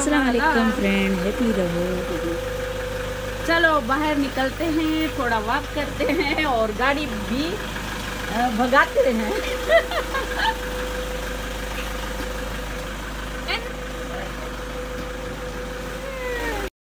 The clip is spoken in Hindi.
असलम फ्रेंड हैप्पी रहो चलो, बाहर निकलते हैं, थोड़ा वॉक करते हैं और गाड़ी भी भगाते हैं।